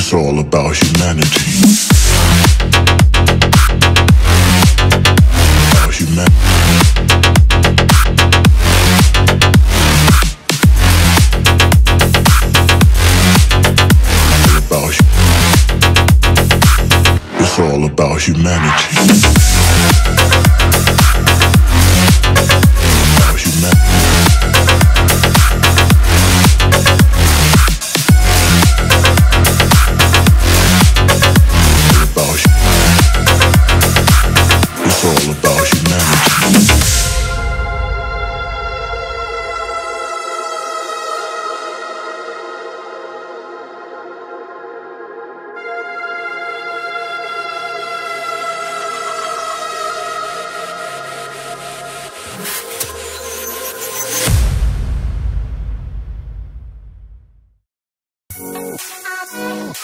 It's all about humanity. About. About It's all about humanity. I'm sorry.